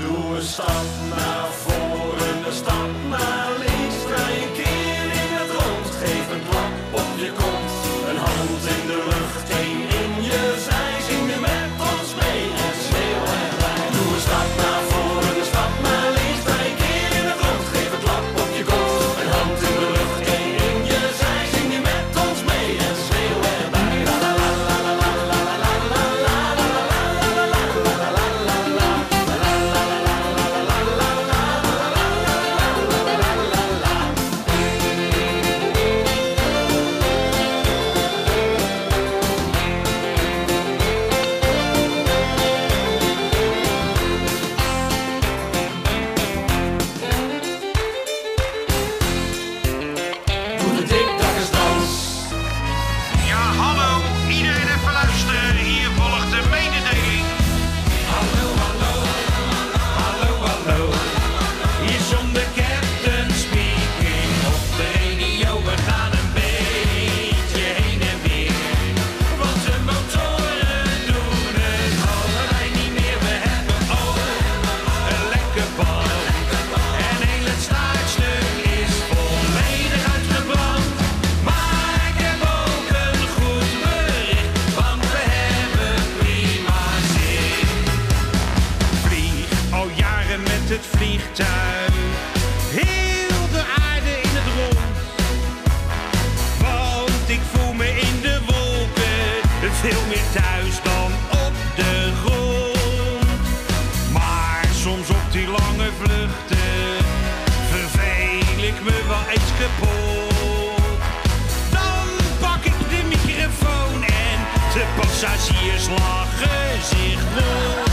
Du er stammer for het vliegtuig. Heel de aarde in het rond. Want ik voel me in de wolken. Veel meer thuis dan op de grond. Maar soms op die lange vluchten. Verveel ik me wel eens kapot. Dan pak ik de microfoon en de passagiers lachen zich rot.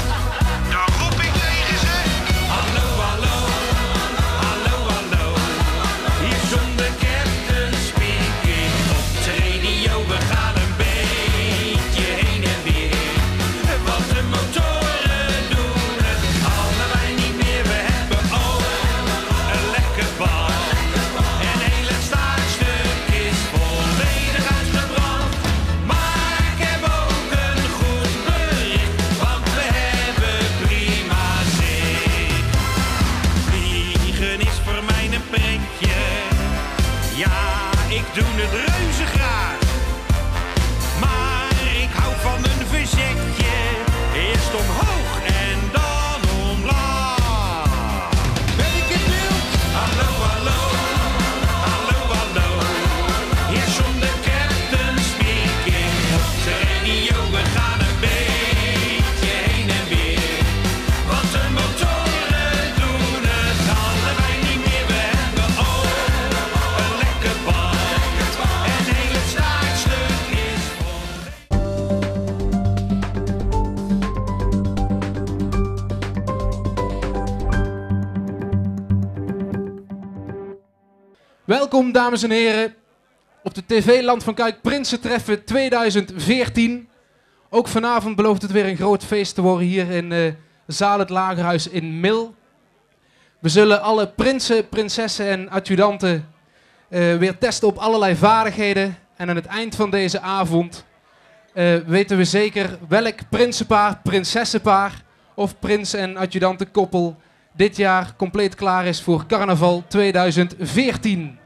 Welkom dames en heren op de TV Land van Kuik Prinsentreffen 2014. Ook vanavond belooft het weer een groot feest te worden hier in eh Zaal het Lagerhuis in Mil. We zullen alle prinsen, prinsessen en adjudanten eh, weer testen op allerlei vaardigheden. En aan het eind van deze avond eh, weten we zeker welk prinsenpaar, prinsessenpaar of prins- en adjudantenkoppel dit jaar compleet klaar is voor carnaval 2014.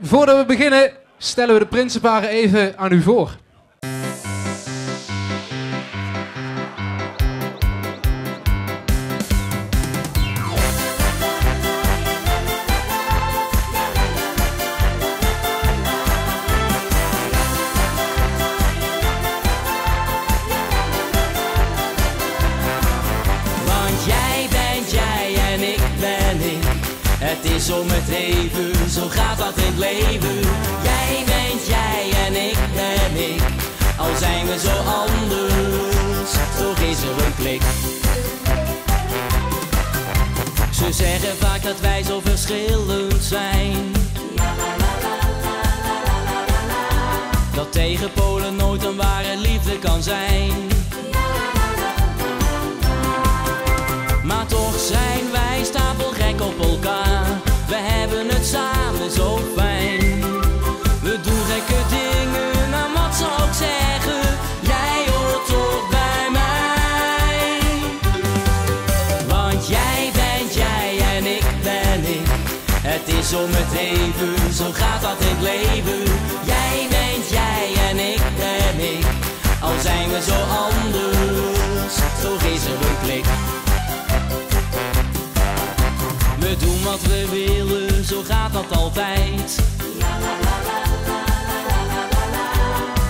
Voordat we beginnen stellen we de prinsenparen even aan u voor. Jij bent jij en ik ben ik. Al zijn we zo anders, toch is er een klik. Ze zeggen vaak dat wij zo verschillend zijn. Dat tegen Polen nooit een ware liefde kan zijn. Maar toch zijn is om het even, zo gaat dat in het leven. Jij bent jij en ik ben ik, al zijn we zo anders, toch is er een klik. We doen wat we willen, zo gaat dat altijd.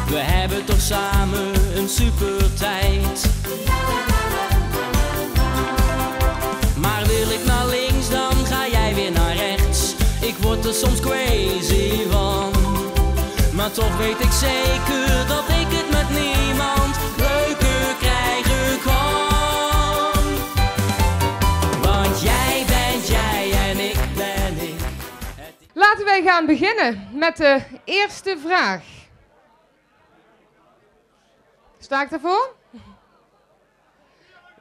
We hebben toch samen een super tijd. Ik word er soms crazy van. Maar toch weet ik zeker dat ik het met niemand leuker krijgen kan. Want jij bent jij en ik ben ik. Laten wij gaan beginnen met de eerste vraag. Sta ik daarvoor?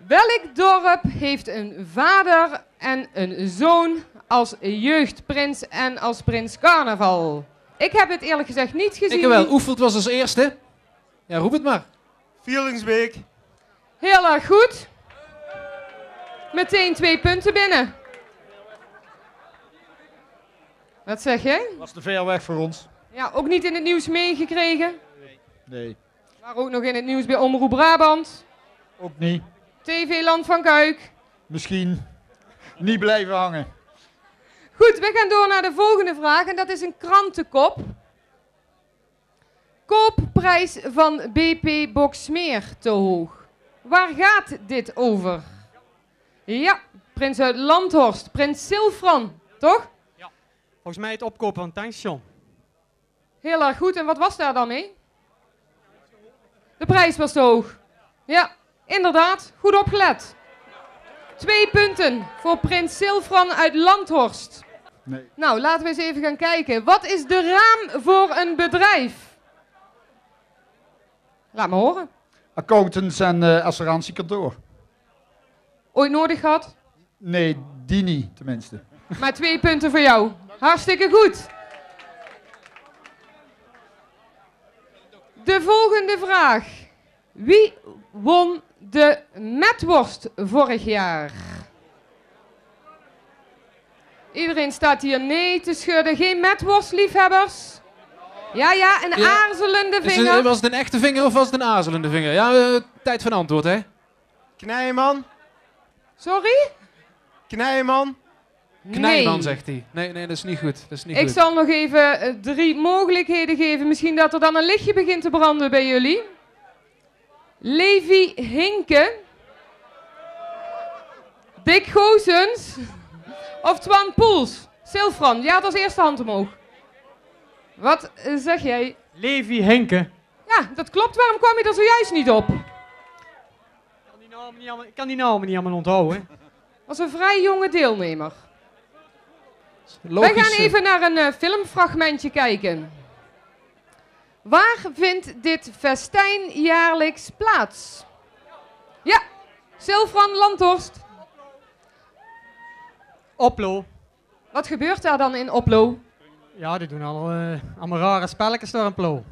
Welk dorp heeft een vader en een zoon als jeugdprins en als prins carnaval? Ik heb het eerlijk gezegd niet gezien. Ik wel. Oefelt was als eerste. Ja, roep het maar. Vielingsbeek. Heel erg goed. Meteen twee punten binnen. Wat zeg je? Was te ver weg voor ons. Ja, ook niet in het nieuws meegekregen. Nee, Maar ook nog in het nieuws bij Omroep Brabant. ook niet. TV Land van Kuik. Misschien niet blijven hangen. Goed, we gaan door naar de volgende vraag en dat is een krantenkop. Koopprijs van BP Boxmeer te hoog. Waar gaat dit over? Ja, Prins uit Landhorst, Prins Silfran, toch? Volgens mij het opkopen van tankstation. Heel erg goed. En wat was daar dan mee? De prijs was te hoog. Ja, inderdaad. Goed opgelet. Twee punten voor Prins Silfran uit Landhorst. Nee. Nou, laten we eens even gaan kijken. Wat is de raam voor een bedrijf? Laat me horen. Accountants en eh assurantiekantoor. Ooit nodig gehad? Nee, die niet, tenminste. Maar twee punten voor jou. Hartstikke goed. De volgende vraag. Wie won de metworst vorig jaar? Iedereen staat hier nee te schudden. Geen metworstliefhebbers? Ja, ja, een Ja. aarzelende Is vinger. het, was het een echte vinger of was het een aarzelende vinger? Ja, eh, tijd van antwoord, hè? Knijman, Sorry? Knijman. Knijman, Nee. zegt hij. Nee, nee, dat is niet goed. Dat is niet Ik goed. zal nog even eh, drie mogelijkheden geven. Misschien dat er dan een lichtje begint te branden bij jullie. Levi Hinke. Dick Goosens. Of Twan Poels. Silfran, ja, dat is eerste hand omhoog. Wat eh, zeg jij? Levi Henke. Ja, dat klopt. Waarom kwam je er zojuist niet op? Ik kan die namen niet allemaal, onthouden. Was een vrij jonge deelnemer. Logisch, Wij gaan even naar een eh, filmfragmentje kijken. Waar vindt dit festijn jaarlijks plaats? Ja, Silfran Landhorst. Oplo. Wat gebeurt daar dan in Oplo? Ja, die doen al, eh, allemaal rare spelletjes door een plo.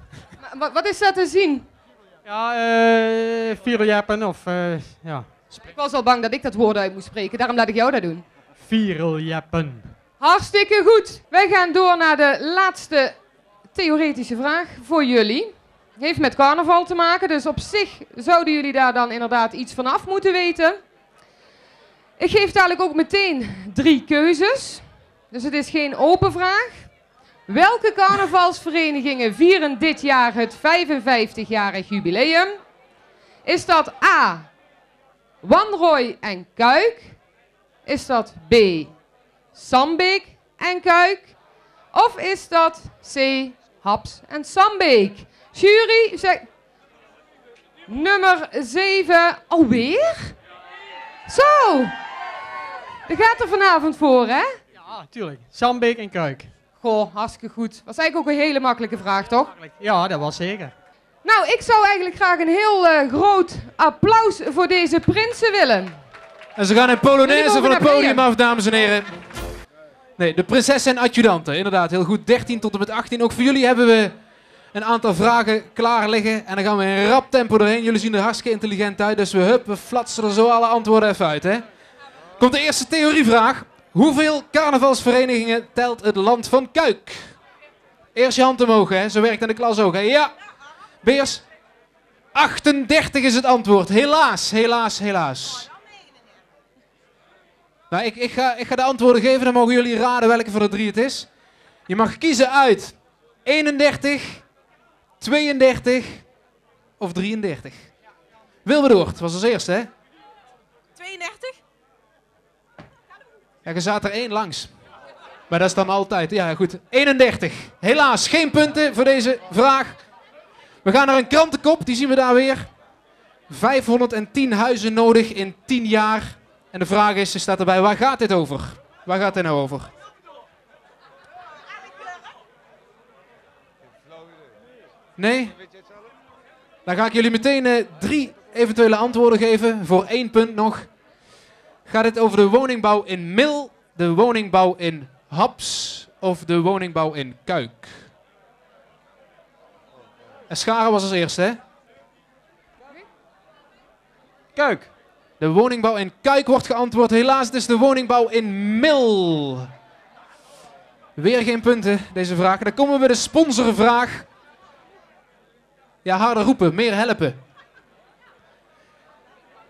Ma- Wat, is daar te zien? Ja, eh viereljeppen of, eh, ja, Ik was al bang dat ik dat woord uit moest spreken, daarom laat ik jou dat doen. viereljeppen. Hartstikke goed. Wij gaan door naar de laatste theoretische vraag voor jullie. Heeft met carnaval te maken, dus op zich zouden jullie daar dan inderdaad iets van af moeten weten. Ik geef dadelijk ook meteen drie keuzes. Dus het is geen open vraag. Welke carnavalsverenigingen vieren dit jaar het 55-jarig jubileum? Is dat A. Wanrooy en Kuik? Is dat B. Sambeek en Kuik? Of is dat C. Haps en Sambeek? Jury, zeg... Nummer 7. Alweer? Zo! Dat gaat er vanavond voor, hè? Ja, tuurlijk. Sambeek en Kuik. Goh, hartstikke goed. Was eigenlijk ook een hele makkelijke vraag, toch? Ja, dat was zeker. Nou, ik zou eigenlijk graag een heel eh, groot applaus voor deze prinsen willen. En ze gaan in Polonaise van het podium af, dames en heren. Nee, de prinses en adjudanten. Inderdaad, heel goed. 13 tot en met 18. Ook voor jullie hebben we een aantal vragen klaar liggen. En dan gaan we in rap tempo doorheen. Jullie zien er hartstikke intelligent uit. Dus we, hup, we flatsen er zo alle antwoorden even uit. Hè? Komt de eerste theorievraag. Hoeveel carnavalsverenigingen telt het land van Kuik? Eerst je hand omhoog, hè. Zo werkt in de klas ook. Ja. Beers. 38 is het antwoord. Helaas, helaas, helaas. Nou, ik, ik, ga, ik ga de antwoorden geven, dan mogen jullie raden welke van de drie het is. Je mag kiezen uit 31, 32 of 33. Wilberdoord was als eerste, hè? Ja, je zat er één langs. Maar dat is dan altijd. Ja, goed. 31. Helaas, geen punten voor deze vraag. We gaan naar een krantenkop, die zien we daar weer. 510 huizen nodig in 10 jaar. En de vraag is, er staat erbij, waar gaat dit over? Waar gaat dit nou over? Nee? Dan ga ik jullie meteen eh, drie eventuele antwoorden geven voor één punt nog. Gaat het over de woningbouw in Mil, de woningbouw in Haps of de woningbouw in Kuik? En Scharen was als eerste, hè? Kuik. De woningbouw in Kuik wordt geantwoord. Helaas, het is de woningbouw in Mil. Weer geen punten, deze vraag. Dan komen we bij de sponsorvraag. Ja, harder roepen, meer helpen.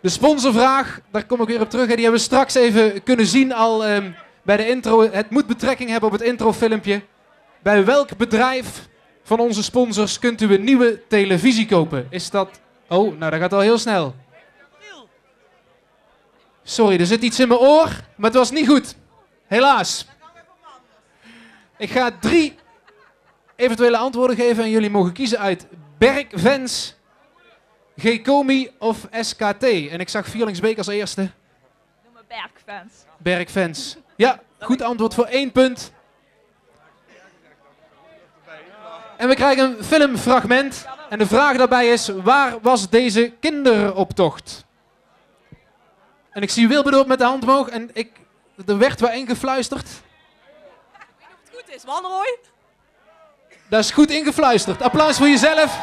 De sponsorvraag, daar kom ik weer op terug. Die hebben we straks even kunnen zien al ehm, bij de intro. Het moet betrekking hebben op het introfilmpje. Bij welk bedrijf van onze sponsors kunt u een nieuwe televisie kopen? Is dat... Oh, nou dat gaat al heel snel. Sorry, er zit iets in mijn oor, maar het was niet goed. Helaas. Ik ga drie eventuele antwoorden geven en jullie mogen kiezen uit Bergvens, Gcomi of SKT. En ik zag Vierlingsbeek als eerste. Noem me Bergfans. Bergfans. Ja, goed antwoord voor één punt. En we krijgen een filmfragment. En de vraag daarbij is, waar was deze kinderoptocht? En ik zie Wilberdoop met de hand omhoog en ik, er werd wel ingefluisterd. Het goed is, Wanrooy. Dat is goed ingefluisterd. Applaus voor jezelf.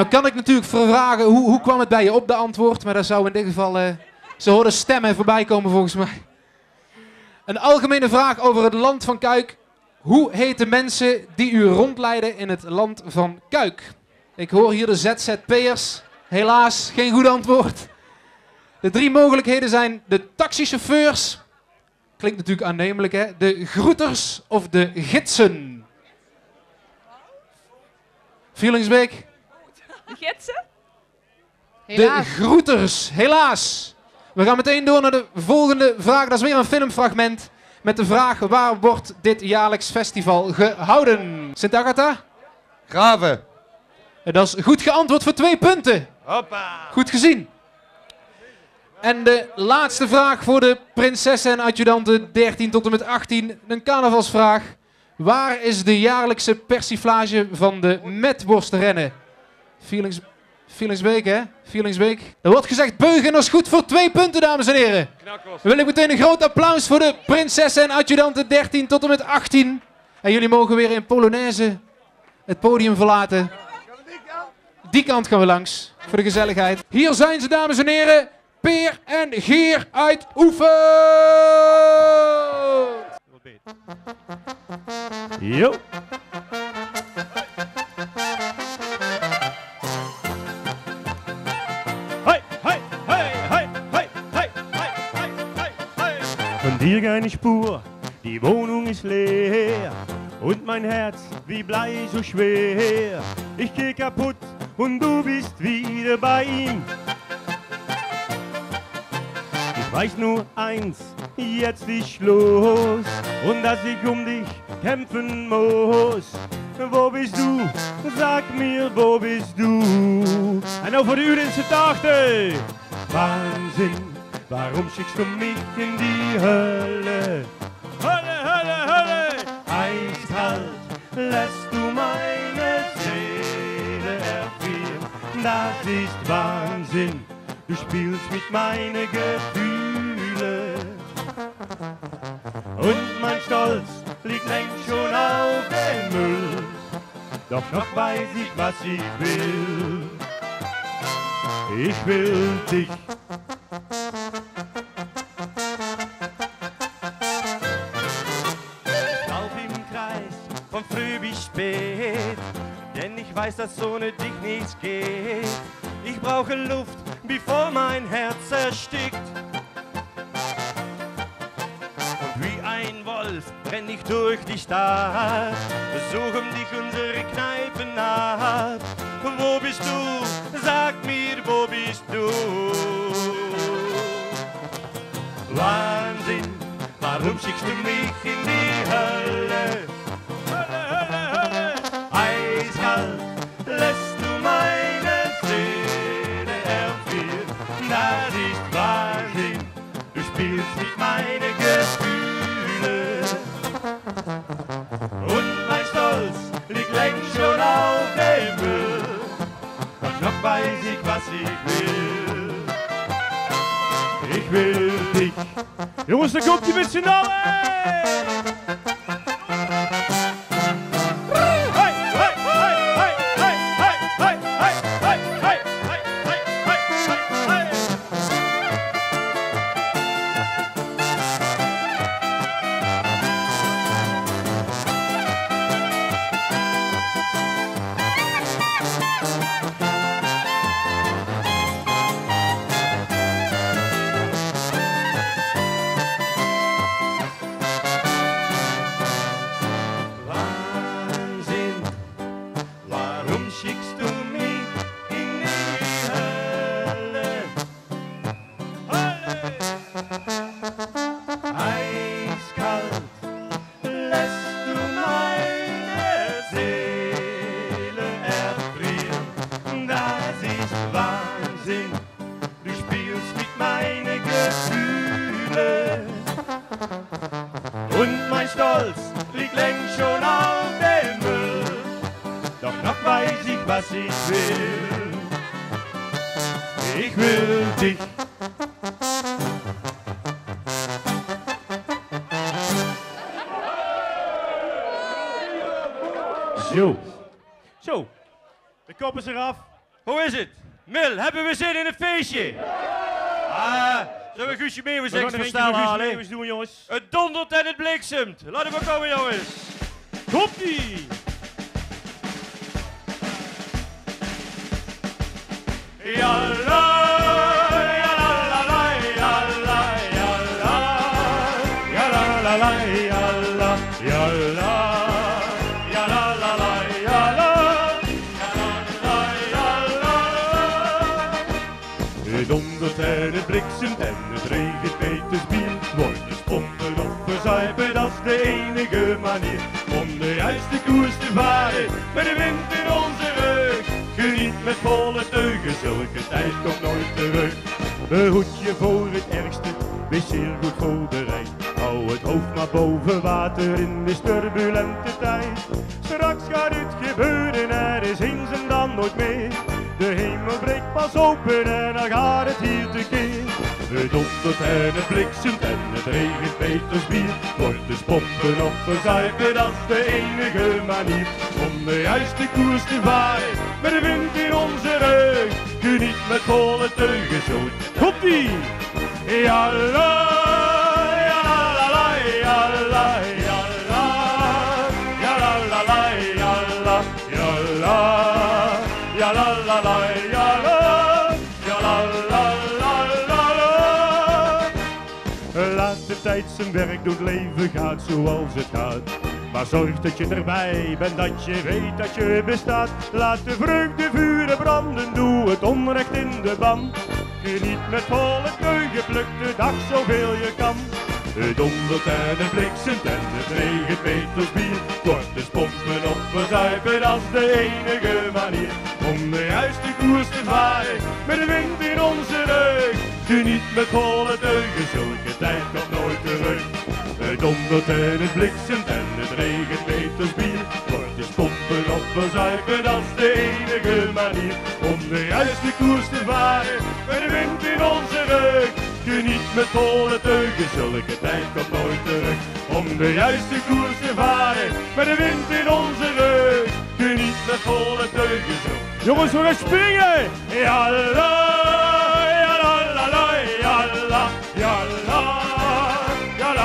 Nou kan ik natuurlijk vragen, hoe, hoe kwam het bij je op de antwoord? Maar dat zou in dit geval... eh, ze hoorden stemmen voorbij komen volgens mij. Een algemene vraag over het land van Kuik. Hoe heten mensen die u rondleiden in het land van Kuik? Ik hoor hier de ZZP'ers. Helaas, geen goed antwoord. De drie mogelijkheden zijn de taxichauffeurs. Klinkt natuurlijk aannemelijk, hè? De groeters of de gidsen. Vielingsbeek. De gidsen? Helaas. De groeters, helaas. We gaan meteen door naar de volgende vraag. Dat is weer een filmfragment. Met de vraag: waar wordt dit jaarlijks festival gehouden? Sint Agatha? Graven. En dat is goed geantwoord voor twee punten. Hoppa. Goed gezien. En de laatste vraag voor de prinsessen en adjudanten 13 tot en met 18. Een carnavalsvraag. Waar is de jaarlijkse persiflage van de metworstenrennen? Feelings, Feelingsbeek, hè? Feelingsbeek. Er wordt gezegd beugen is goed voor twee punten, dames en heren. Dan wil ik meteen een groot applaus voor de prinsessen en adjudanten 13 tot en met 18. En jullie mogen weer in Polonaise het podium verlaten. Die kant gaan we langs, voor de gezelligheid. Hier zijn ze, dames en heren. Peer en Geer uit Oefen. Jo. Dir keine Spur, die Wohnung ist leer und mein Herz wie Blei so schwer. Ich geh kaputt und du bist wieder bei ihm. Ich weiß nur eins, jetzt ist Schluss und dass ich um dich kämpfen muss. Wo bist du? Sag mir, wo bist du? En over de Udense Dachte. Wahnsinn, warum schickst du mich in die Hölle? Hölle, Hölle, Hölle! Eiskalt lässt du meine Seele erfrieren. Das ist Wahnsinn, du spielst mit meinen Gefühlen. Und mein Stolz liegt längst schon auf dem Müll. Doch noch weiß ich, was ich will. Ich will dich. Lauf im Kreis von früh bis spät, denn ich weiß, dass ohne dich nichts geht. Ich brauche Luft, bevor mein Herz erstickt. Und wie ein Wolf renn ich durch die Stadt, suchen dich unsere Kneipen ab. Wo bist du? Sag mir, wo bist du? Schickst du mich in die Hölle? Hölle, Hölle, Hölle. Eiskalt lässt du meine Seele erfrieren. Das ist Wahnsinn, du spielst mit meinen Gefühlen. Und mein Stolz liegt längst schon auf dem Müll. Und noch weiß ich, was ich will. Ich will Eu E música motivacional é... feestje? Ah, zullen we Guusje Meeuwis We extra snel halen? Meeuwis doen, jongens. Het dondert en het bliksemt. Laten we komen, jongens. Komt-ie! Het regent Petersbier. Worden spompen of verzuipen, dat is de enige manier om de juiste koers te varen. Met de wind in onze rug, geniet met volle teugen, zulke tijd komt nooit terug. Behoed je voor het ergste, wees zeer goed voorbereid. Hou het hoofd maar boven water in deze turbulente tijd. Straks gaat het gebeuren, er is eens en dan nooit meer. De hemel breekt pas open en dan gaat het hier tekeer. Het en het bliksemt en het regent Petersbier. Wordt dus pompen of verzuipen, dat is de enige manier. Om de juiste koers te varen, met de wind in onze rug. Geniet met volle teugen, zo komt-ie! Ja la, werk doen, het leven gaat zoals het gaat. Maar zorg dat je erbij bent, dat je weet dat je bestaat. Laat de vreugde vuren branden, doe het onrecht in de band. Geniet met volle teugen, pluk de dag zoveel je kan. Het dondert en het bliksemt en het regent Petersbier. Wordt dus pompen of verzuipen, dat is de enige manier. Om de juiste koers te varen, met de wind in onze rug. Geniet met volle teugen, zulke tijd komt dondert en het bliksemt en het regent Petersbier. Wordt dus pompen of verzuipen, dat is de enige manier. Om de juiste koers te varen, met de wind in onze rug. Geniet met volle teugen, zulke tijd komt nooit terug. Om de juiste koers te varen, met de wind in onze rug. Geniet met volle teugen. Jongens, we gaan springen! Ja la,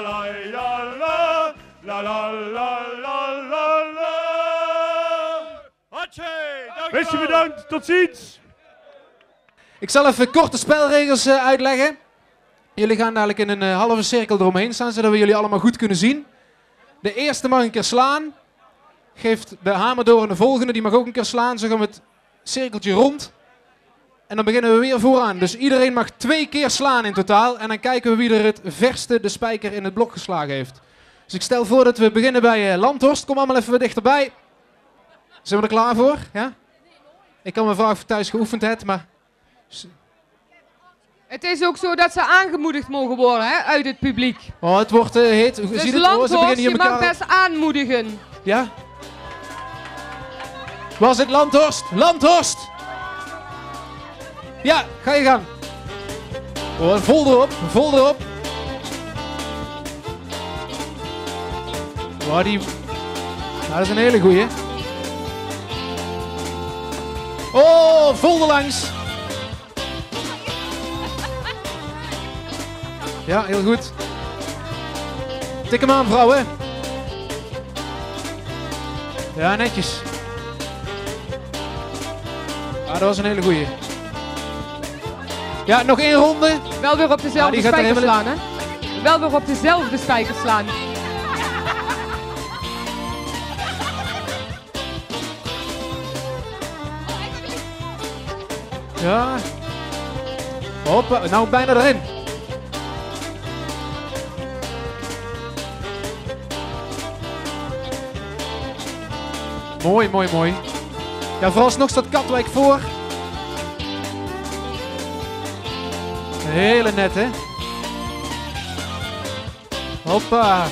la la la la la la la la la la Wees bedankt, tot ziens! Ik zal even korte spelregels eh, uitleggen. Jullie gaan dadelijk in een eh, halve cirkel eromheen staan, zodat we jullie allemaal goed kunnen zien. De eerste mag een keer slaan. Geeft de hamer door aan de volgende, die mag ook een keer slaan. Zo gaan we het cirkeltje rond. En dan beginnen we weer vooraan. Dus iedereen mag twee keer slaan in totaal. En dan kijken we wie er het verste de spijker in het blok geslagen heeft. Dus ik stel voor dat we beginnen bij eh, Landhorst. Kom allemaal even wat dichterbij. Zijn we er klaar voor? Ja? Ik kan me vragen of je thuis geoefend hebt, maar... Het is ook zo dat ze aangemoedigd mogen worden hè, uit het publiek. Oh, het wordt eh, heet. Dus het? Oh, Landhorst, beginnen hier je mag best aanmoedigen. Ja? Was het Landhorst? Landhorst! Ja, ga je gang. Vol erop, vol erop. Oh, die... Nou, dat is een hele goeie. Oh, vol erlangs. Ja, heel goed. Tik hem aan, vrouwen. Ja, netjes. Ah, dat was een hele goeie. Ja, nog één ronde. Wel weer op Ja, dezelfde er spijker slaan, hè? Wel weer op dezelfde spijker slaan. Ja. Hoppa, nou bijna erin. Mooi, mooi, mooi. Ja, vooralsnog staat Katwijk voor. Hele net, hè? Hoppa.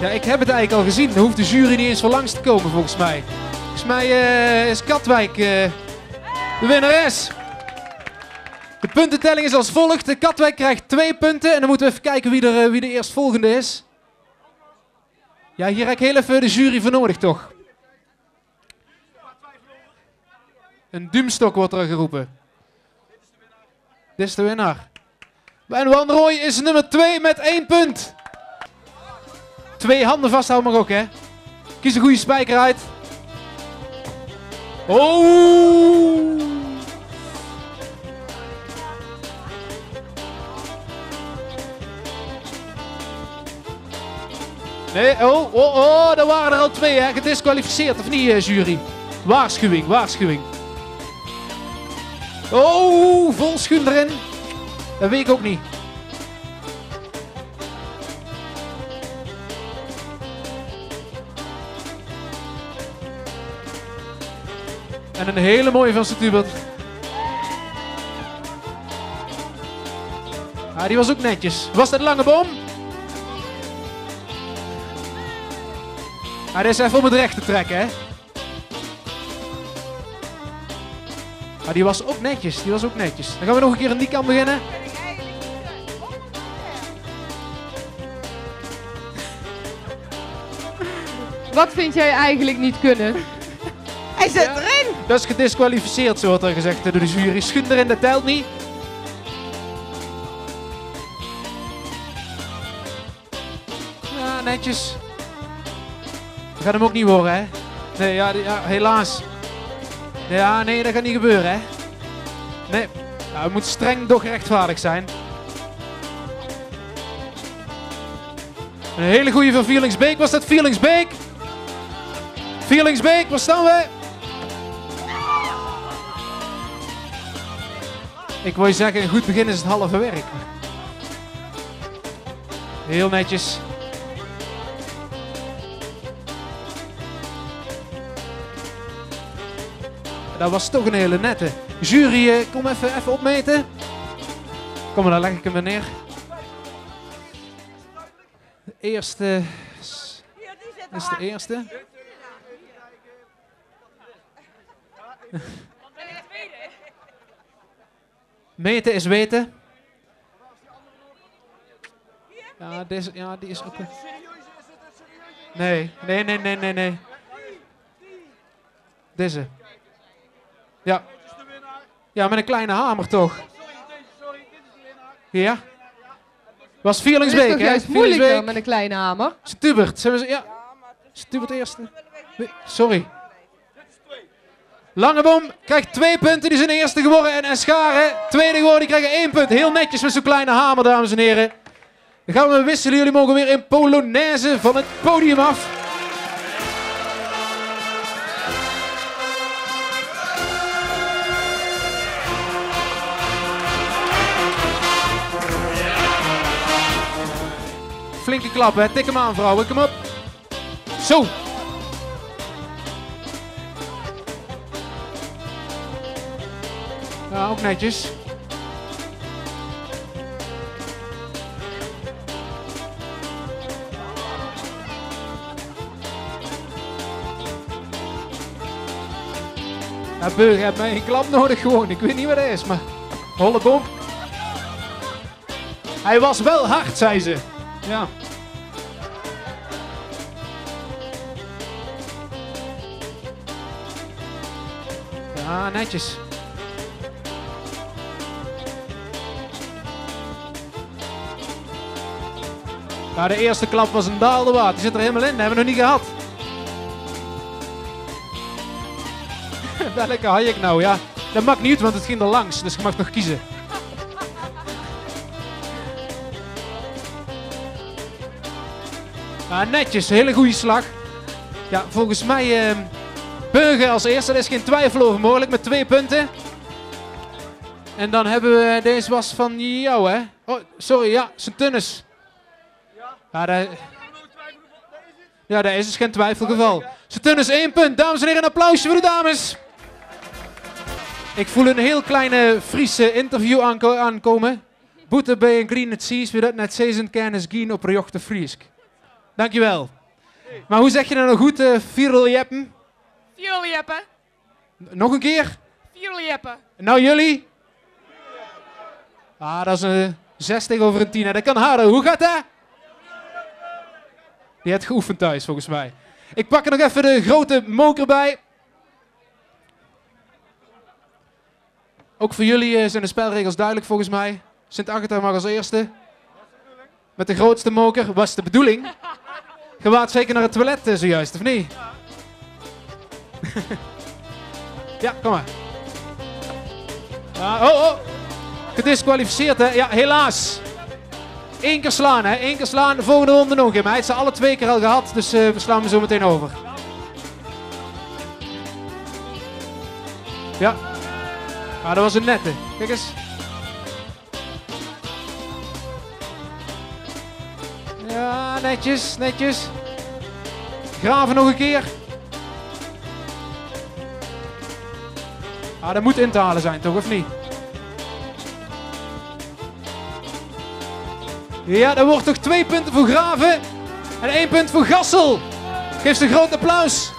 Ja, ik heb het eigenlijk al gezien. Dan hoeft de jury niet eens voor langs te komen, volgens mij. Volgens mij eh, is Katwijk eh, de winnares. De puntentelling is als volgt. De Katwijk krijgt twee punten. En dan moeten we even kijken wie er, eh, wie de eerstvolgende is. Ja, hier heb ik heel even de jury voor nodig, toch? Een duimstok wordt er geroepen. Dit is de winnaar. En Van Rooij is nummer 2 met één punt. Twee handen vasthouden maar ook, hè. Kies een goede spijker uit. Oh! Nee, oh, oh, oh, daar waren er al twee, hè. Gedisqualificeerd, of niet, eh, jury? Waarschuwing, waarschuwing. Oh, vol schoen erin. Dat weet ik ook niet. En een hele mooie van Stubert. Ah, die was ook netjes. Was dat lange boom? Ah, is even om het recht te trekken, hè? Ah, die was ook netjes. Die was ook netjes. Dan gaan we nog een keer aan die kant beginnen. Wat vind jij eigenlijk niet kunnen? Hij zit Ja. erin. Dat is gedisqualificeerd, zo wordt er gezegd door de jury. Schoen erin, dat telt niet. Ja, netjes. Dat gaat hem ook niet worden, hè? Nee, ja, ja helaas. Ja, nee, dat gaat niet gebeuren, hè? Nee, ja, het moet streng doch rechtvaardig zijn. Een hele goede van Vierlingsbeek. Was dat Vierlingsbeek? Vierlingsbeek, waar staan we? Ik wil je zeggen, een goed begin is het halve werk. Heel netjes. Dat was toch een hele nette. Jury, eh, kom even, even opmeten. Kom maar, dan leg ik hem weer neer. De eerste is- is de eerste. Meten is weten. Ja, deze, ja die is ook... Nee, nee, nee, nee, nee, nee. Deze. Ja. Ja, met een kleine hamer toch? Ja. Was Vierlingsbeek, hè? juist moeilijker Vierlingsbeek. met een kleine hamer? Stubert. Zijn we ze, ja. Stubert eerste. Sorry. Langeboom krijgt twee punten. Die zijn eerste geworden. En, en Scharen, tweede geworden. Die krijgen één punt. Heel netjes met zo'n kleine hamer, dames en heren. Dan gaan we wisselen. Jullie mogen weer in Polonaise van het podium af. Flinke klap, hè. Tik hem aan, vrouw. Tik hem op. Zo. Ja, ook netjes. Ja, heeft mij een klap nodig gewoon. Ik weet niet wat het is, maar... Holle bom. Hij was wel hard, zei ze. Ja. Ja, netjes. Ja, de eerste klap was een daaldewaard. Die zit er helemaal in. Dat hebben we nog niet gehad. Welke had ik nou? Ja, dat maakt niet want het ging er langs. Dus je mag nog kiezen. Netjes. Hele goede slag. Ja, volgens mij... ehm Beugen als eerste. Er is geen twijfel over mogelijk met twee punten. En dan hebben we... Deze was van jou, hè? Oh, sorry. Ja, zijn. Ja, daar... Ja, daar is dus geen twijfelgeval. Zijn tennis één punt. Dames en heren, een applausje voor de dames. Ik voel een heel kleine Friese interview aanko- aankomen. Boete bij een green het seas, we dat net zezen kennis gien op Rjochte Friesk. Dankjewel. Maar hoe zeg je dat nou goed, uh, Vierel Jeppen? Viooljeppen. Nog een keer? Viooljeppen. Nou jullie? Ah, dat is een 60 over een 10. hè. Dat kan harder. Hoe gaat dat? Die hebt geoefend thuis, volgens mij. Ik pak er nog even de grote moker bij. Ook voor jullie eh, zijn de spelregels duidelijk, volgens mij. Sint Agatha mag als eerste. Met de grootste moker was de bedoeling. Je waart zeker naar het toilet eh, zojuist, of niet? ja, kom maar. Oh, oh. Gedisqualificeerd, hè? Ja, helaas. Eén keer slaan, hè? Eén keer slaan. De volgende ronde nog. Maar hij heeft ze alle twee keer al gehad, dus eh, we slaan hem zo meteen over. Ja. Ah, dat was een nette. Kijk eens. Netjes, netjes. Graven nog een keer. Ah, dat moet in te halen zijn, toch? Of niet? Ja, er wordt toch twee punten voor Graven. En één punt voor Gassel. Geef ze een groot applaus.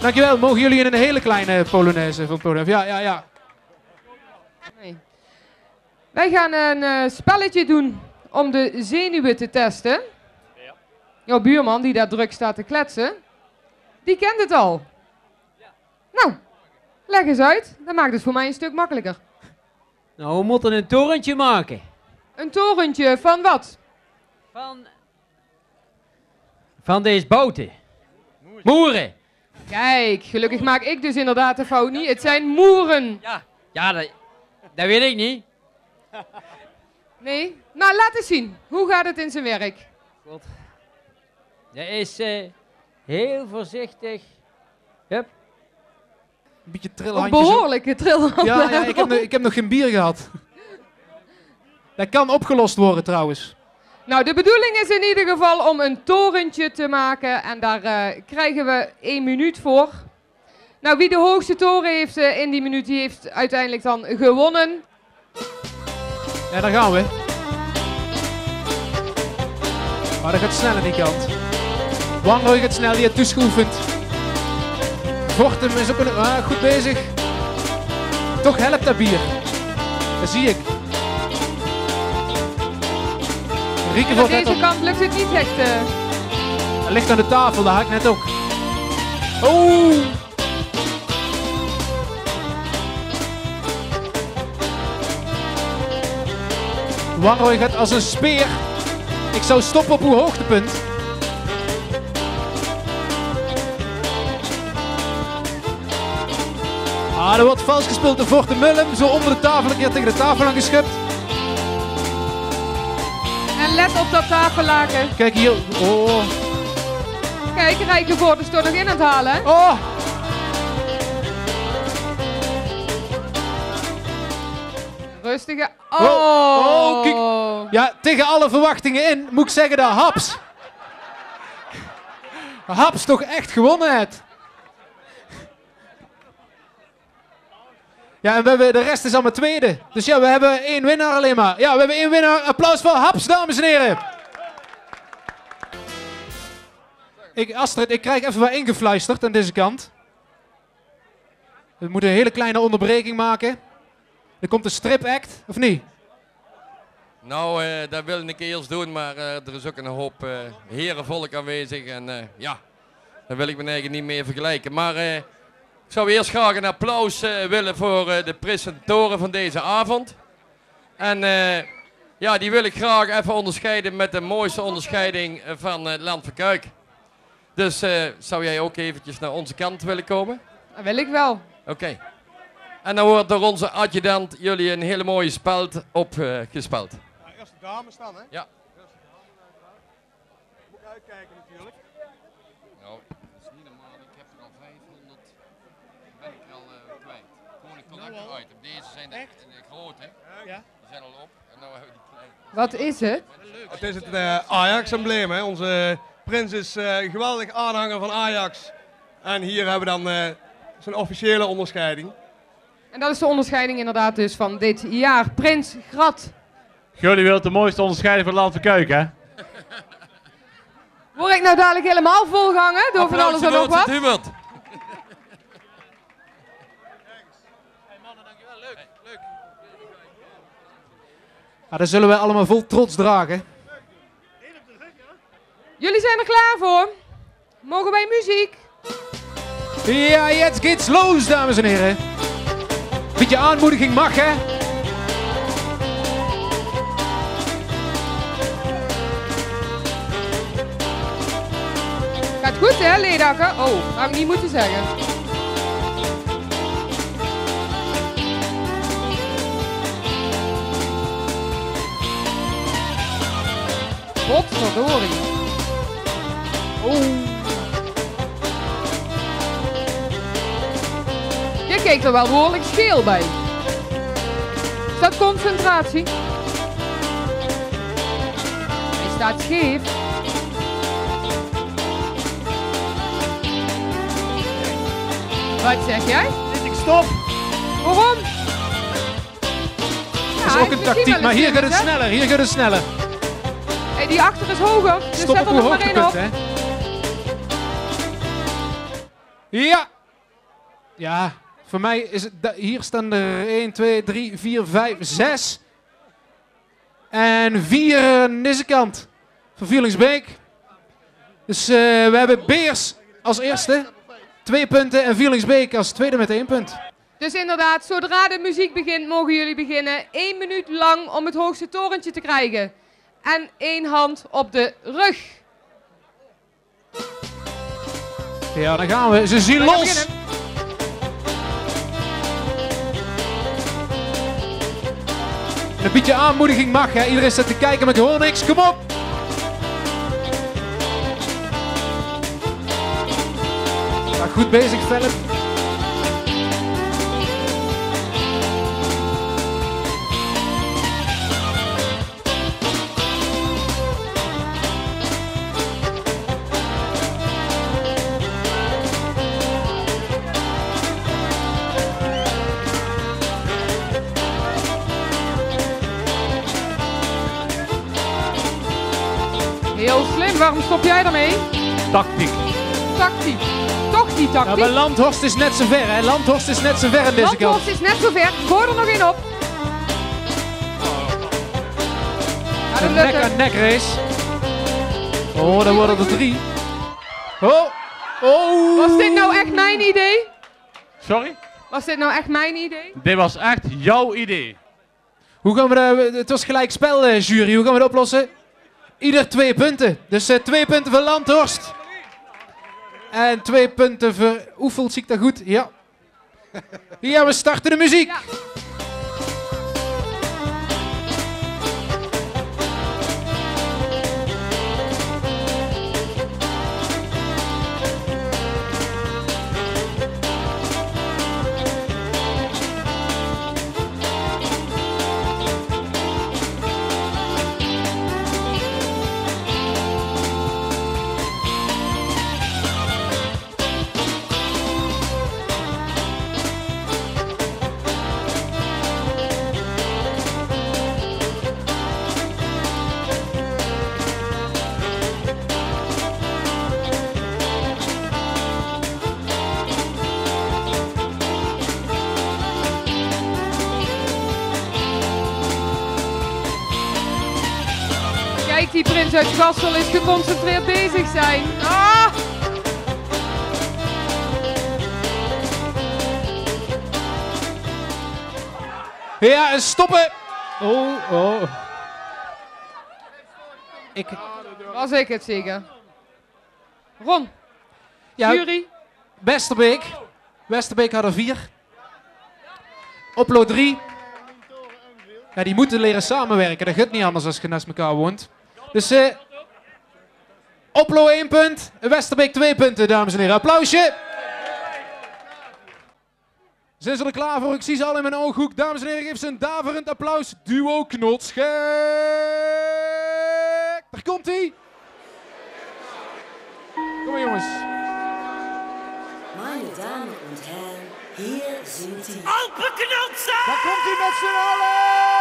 Dankjewel. Mogen jullie in een hele kleine Polonaise van Polonaise? Ja, ja, ja. Nee. Wij gaan een eh, spelletje doen om de zenuwen te testen. Jouw buurman die daar druk staat te kletsen, die kent het al. Nou, leg eens uit. Dat maakt het voor mij een stuk makkelijker. Nou, we moeten een torentje maken. Een torentje van wat? Van... Van deze bouten. Moeren. Kijk, gelukkig maak ik dus inderdaad de fout niet. Het zijn moeren. Ja, ja dat, dat weet ik niet. Nee? Nou, laat eens zien. Hoe gaat het in zijn werk? God. Dat is eh, heel voorzichtig. Hup. Een beetje Een trilhandjes. behoorlijke trill. Ja, ja ik, heb nog, ik heb nog geen bier gehad. Dat kan opgelost worden trouwens. Nou, de bedoeling is in ieder geval om een torentje te maken. En daar eh, krijgen we één minuut voor. Nou, wie de hoogste toren heeft eh, in die minuut, die heeft uiteindelijk dan gewonnen. Ja, daar gaan we. Maar dat gaat snel aan die kant. Wanroy gaat snel, die heeft toesgeoefend. Fortum is ook een, ah, goed bezig. Toch helpt dat bier. Dat zie ik. Rieke aan deze op. kant lukt het niet echt. eh. Hij ligt aan de tafel, dat had ik net ook. Oh! Wanroy gaat als een speer. Ik zou stoppen op uw hoogtepunt. Ah, er wordt vals gespeeld door Forte Mullum. Zo onder de tafel een keer tegen de tafel aangeschupt. En let op dat tafellaken. Kijk hier. Oh. Kijk, Rijkenvoort is toch nog in aan het halen. hè? Oh! Rustige. Oh, Oh. oh. Ja, tegen alle verwachtingen in moet ik zeggen dat Haps. Haps toch echt gewonnen heeft. Ja, en we hebben, de rest is allemaal tweede. Dus ja, we hebben één winnaar alleen maar. Ja, we hebben één winnaar. Applaus voor Haps, dames en heren. Ik, Astrid, ik krijg even wat ingefluisterd aan deze kant. We moeten een hele kleine onderbreking maken. Er komt een strip act, of niet? Nou, eh, dat wil ik eerst doen, maar eh, er is ook een hoop eh herenvolk aanwezig. En ja, daar wil ik me eigenlijk niet meer vergelijken. Maar ik zou eerst graag een applaus eh, willen voor eh, de presentatoren van deze avond. En eh, ja, die wil ik graag even onderscheiden met de mooiste onderscheiding van het Land van Kuik. Dus eh, zou jij ook eventjes naar onze kant willen komen? Dat wil ik wel. Oké. En dan wordt door onze adjudant jullie een hele mooie speld opgespeld. Eerst de dames dan, hè? Ja. Moet ik uitkijken natuurlijk. Nou, dat is niet normaal. Ik heb er al 500. Ben ik er al eh, kwijt. Deze zijn de, de grote. Ja. Die zijn al op. En nou hebben we die kleine. Wat is het? Het is het eh, Ajax-embleem, hè. Onze prins is eh, geweldig aanhanger van Ajax. En hier hebben we dan eh, zijn officiële onderscheiding. En dat is de onderscheiding inderdaad dus van dit jaar. Prins Grat. Jullie wilt de mooiste onderscheiding van het land van Keuken, hè? Word ik nou dadelijk helemaal volgangen door van alles en nog wat? Hubert. Ja, dat zullen wij allemaal vol trots dragen. Jullie zijn er klaar voor. Mogen wij muziek? Ja, jetzt geht's los, dames en heren. Beetje aanmoediging mag, hè? Gaat goed hè, Ledakken? Oh, had ik niet moeten zeggen. Potverdorie. Oh. Je keek er wel behoorlijk scheel bij. Is dat concentratie? Hij staat scheef. Wat zeg jij? Ik stop. Waarom? Dat is ook een tactiek, maar hier gaat het sneller, hier gaat het sneller. Die achter is hoger, dus Stop zet er nog maar één op. hè? Ja! Ja, voor mij is het. Hier staan er 1, 2, 3, 4, 5, 6. En 4 aan deze kant. Van Vierlingsbeek. Dus eh, we hebben Beers als eerste. Twee punten. En Vierlingsbeek als tweede met één punt. Dus inderdaad, zodra de muziek begint, mogen jullie beginnen. Eén minuut lang om het hoogste torentje te krijgen. En één hand op de rug. Ja, dan gaan we. Ze zien los. Een beetje aanmoediging mag, hè. Iedereen staat te kijken, maar ik hoor niks. Kom op! Ja, goed bezig, Philip. Tactiek. Tactiek. Toch niet Ja, tactisch. maar Landhorst is net zo ver, hè? Landhorst is net zo ver in deze kant. Landhorst is net zo ver. Gooi er nog één op. Ja, Een nek aan nek race. Oh, dan worden er drie. Oh, oh. Was dit nou echt mijn idee? Sorry? Was dit nou echt mijn idee? Dit was echt jouw idee. Hoe gaan we het was gelijk spel, eh, jury. Hoe gaan we dat oplossen? Ieder twee punten. Dus eh, twee punten voor Landhorst. En twee punten voor Oefel, zie ik dat goed? Ja. Ja, we starten de muziek. Uit Gassel is geconcentreerd bezig zijn. Ah! Ja, en stoppen. Oh, oh. Ik, Was ik het zeker. Ron, ja, jury. Westerbeek. Westerbeek had er vier. Oplo drie. Ja, die moeten leren samenwerken. Dat gaat niet anders als je naast elkaar woont. Dus eh Oplo 1 punt. Westerbeek 2 punten, dames en heren. Applausje. Zijn ze er klaar voor? Ik zie ze al in mijn ooghoek. Dames en heren, geef ze een daverend applaus. Duo Knotschek. Daar komt hij. Kom maar jongens. Meine Damen und Herren, hier sind die Alpenknotsen! Daar komt hij met z'n allen!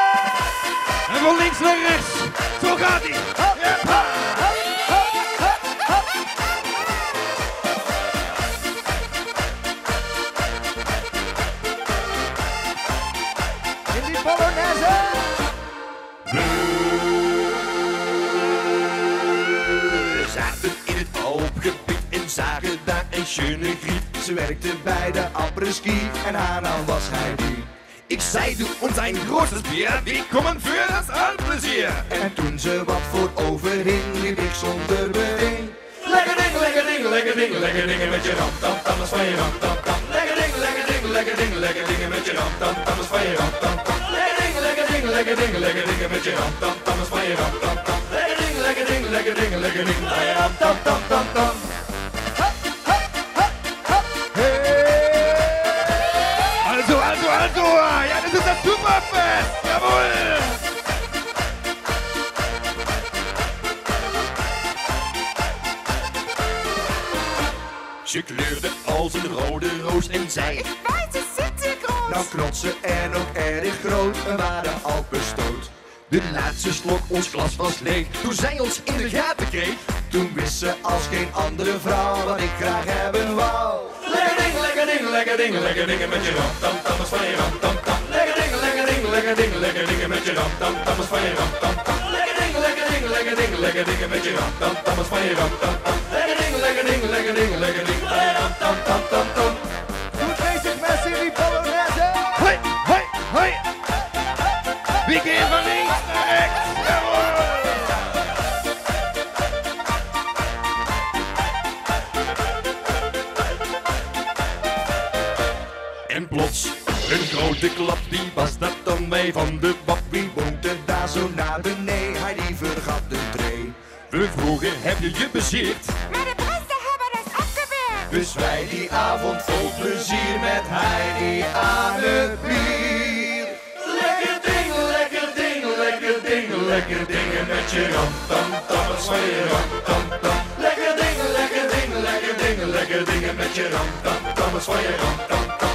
En van links naar rechts. Zo gaat hij. Ze werkte bij de apres-ski en haar naam was Heidi. Ik zei, doe ons een großes Bier, wir kommen für das Alplezier. En toen ze wat voor overhing, liep ik zonder beding. Lekker ding, lekker ding, lekker ding, lekker dingen met je ram, tam, tam, van je ram, tam, tam. Lekker ding, lekker ding, lekker ding, lekker dingen met je ram, tam, tam, van je ram, tam, tam. Lekker ding, lekker ding, lekker ding, lekker dingen met je ram, tam, tam, van je ram, tam, tam. Lekker ding, lekker ding, lekker ding, lekker dingen van je ram, tam, tam, tam. Also. Ja, das ist das Superfest. Jawohl. Ze kleurde als een rode roos en zei Ik weet het Sinterklaas Nou knotsen en ook erg groot, we waren al bestoot De laatste slok, ons glas was leeg Toen zij ons in de gaten kreeg Toen wist ze als geen andere vrouw Wat ik graag hebben wou Lekker ding, lekker ding, lekker ding, lekker dingen met je ram Tam, tam, is van je ram, tam, tam Lekker ding, lekker ding, lekker ding, lekker dingen met je ram Tam, tam, is van je ram, tam, tam Lekker ding, lekker ding, lekker ding, lekker dingen met je ram was dat dan wij van de bak. Wie woont er daar zo naar beneden? Hij die vergat de tree. We vroegen, heb je je bezeerd? Maar de Britten hebben het afgeweerd. Dus wij die avond vol plezier met Heidi aan het bier. Lekker ding, lekker ding, lekker ding, lekker dingen met je ram, tam, tam, van je ram, tam, tam. Lekker ding, lekker ding, lekker ding, lekker dingen met je ram, tam, tam, van je ram, tam, tam.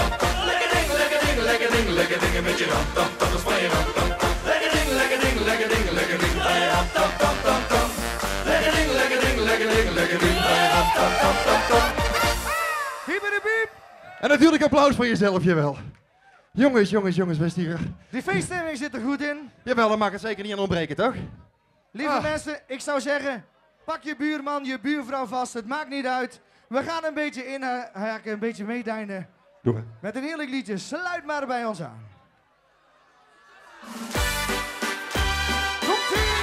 met je ramtam tam, dat is van je ramtam tam. Lekker dingen, lekker dingen, lekker dingen, lekker dingen bij je ramtam tam tam tam. Lekker dingen, lekker dingen, lekker dingen, lekker dingen bij je ramtam tam tam tam. En natuurlijk applaus voor jezelf, jawel. Jongens, jongens, jongens, best hier. Die feeststemming zit er goed in. Jawel, daar mag het zeker niet aan ontbreken, toch? Lieve Ah. mensen, ik zou zeggen, pak je buurman, je buurvrouw vast. Het maakt niet uit. We gaan een beetje inhaken, een beetje meedijnen. Doe maar. Met een heerlijk liedje. Sluit maar bij ons aan.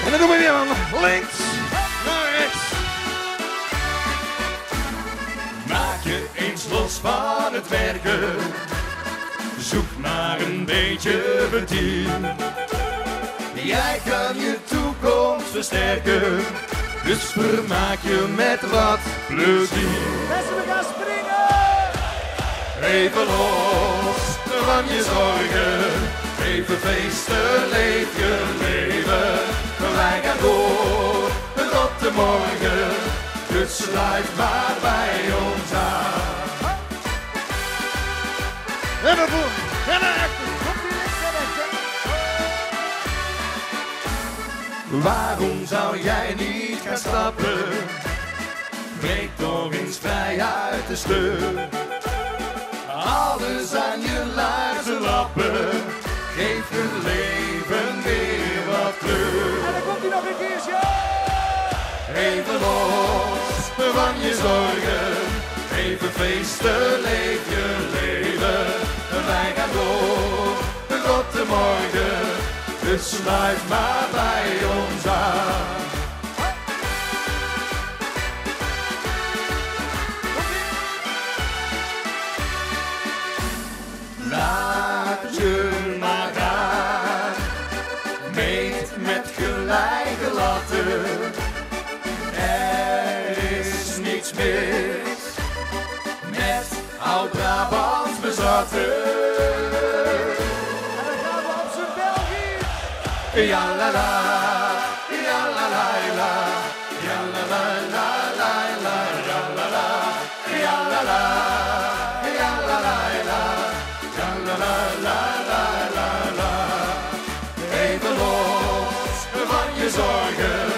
En dan doen we weer van links naar rechts. Maak je eens los van het werken. Zoek maar een beetje bedien. Jij kan je toekomst versterken. Dus vermaak je met wat plezier. Mensen, we gaan springen! Even los van je zorgen. Even feesten, leef je leven. Wij gaan door tot de morgen. Dus sluit maar bij ons aan. En achter. Waarom zou jij niet gaan stappen? Breek toch eens vrij uit de sleur. Alles aan je laarzen lappen. Geef je leven weer wat kleur. En dan komt hij nog een keertje. Even los van je zorgen. Even feesten, leef je leven. Wij gaan door tot de morgen. Dus sluit maar bij ons aan. Met oud-Brabants bezatten. En dan gaan we op zijn België. Ja la la, ja la la la, ja la la la la la, ja la la, ja la la, ja la la la, ja la la la la la la. Even los van je zorgen,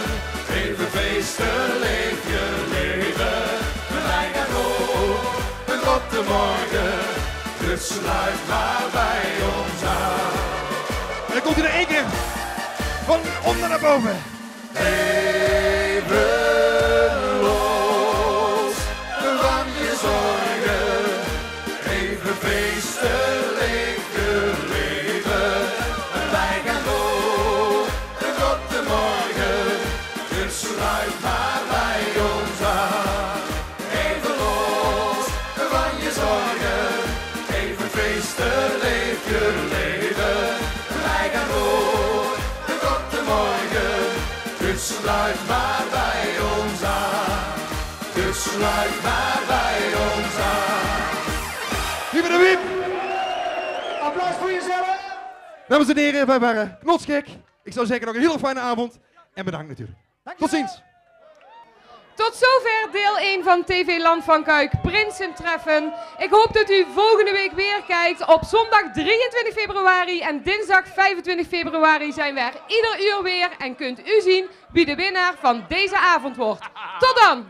even feesten, de morgen, dus sluit maar bij ons aan. En dan komt hij er één keer van onder naar boven. Dames en heren, wij waren knotsgek. Ik zou zeggen nog een hele fijne avond. En bedankt natuurlijk. Tot ziens. Tot zover deel 1 van TV Land van Kuik Prinsentreffen. Ik hoop dat u volgende week weer kijkt. Op zondag 23 februari en dinsdag 25 februari zijn we er ieder uur weer. En kunt u zien wie de winnaar van deze avond wordt. Tot dan!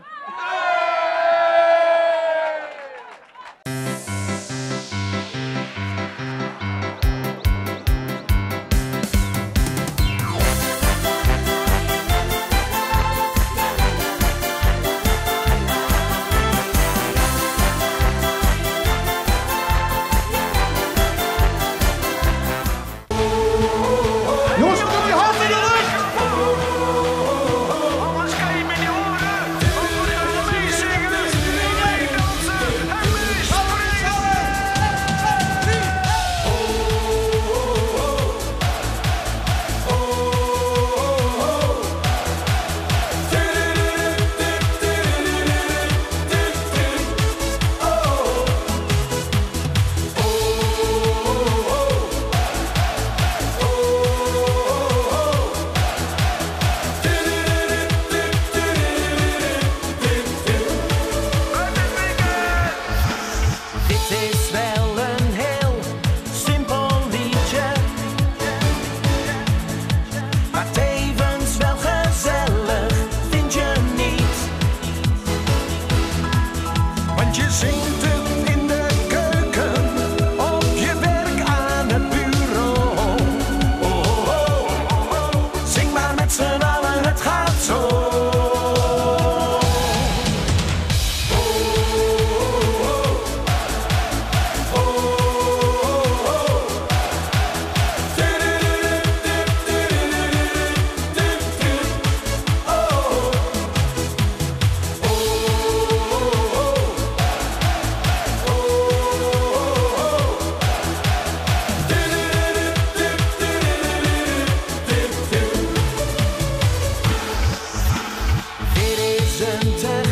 and ten.